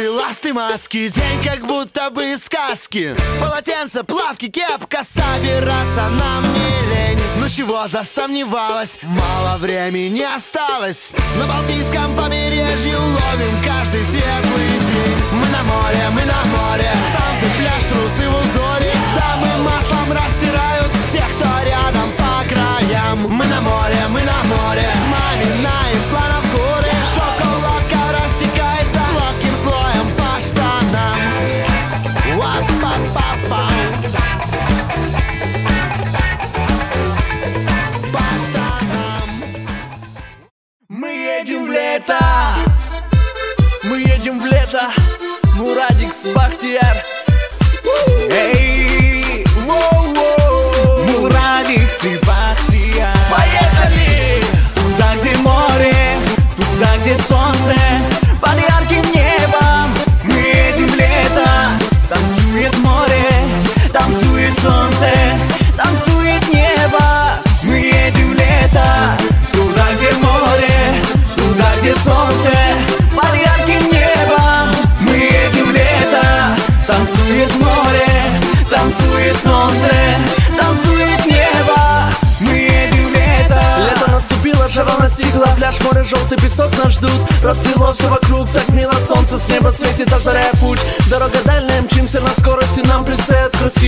Ласты, ласты, маски День как будто бы сказки. Полотенце, плавки, кепка Собираться нам не лень. Ну чего засомневалась Мало времени осталось. На Балтийском побережье Ловим каждый светлый день. Мы на море, мы на море Солнце, пляж, трусы в узоре. Дамы маслом растирают Всех, кто рядом по краям. Мы на море, мы на море С маминаем планом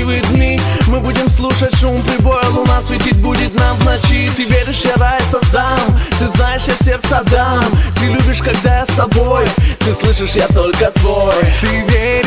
счастливые дни. Мы будем слушать шум прибоя Луна светить будет нам в ночи. Ты веришь, я рай создам Ты знаешь, я сердце дам Ты любишь, когда я с тобой Ты слышишь, я только твой. Ты веришь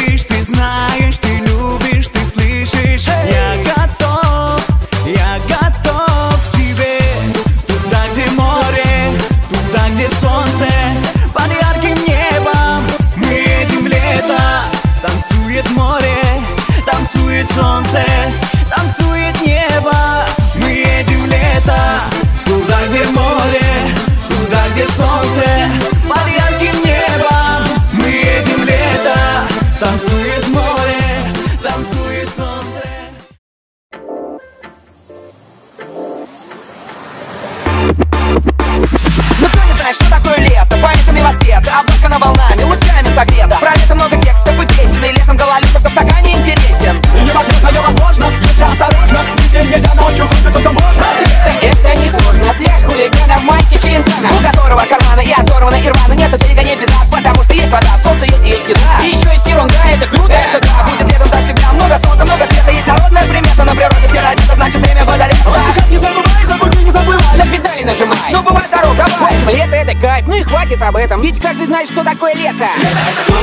Ведь каждый знает, что такое лето. лето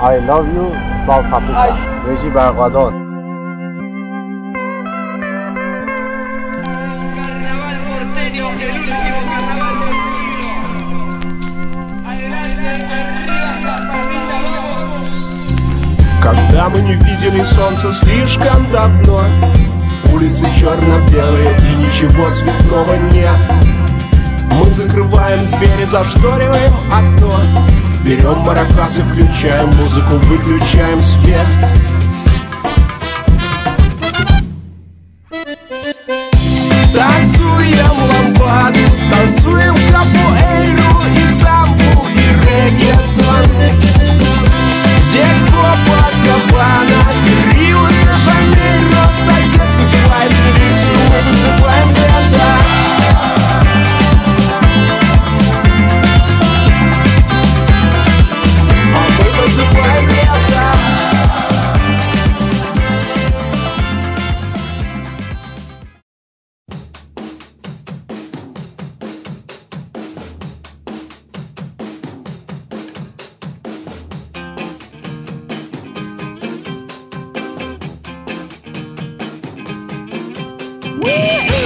I love you South Africa. Reggie vamos. Когда мы не видели солнца слишком давно Улицы черно-белые и ничего цветного нет. Мы закрываем двери, зашториваем окно Берем маракасы, включаем музыку, выключаем свет. Танцуем ламбаду, танцуем капуэйру We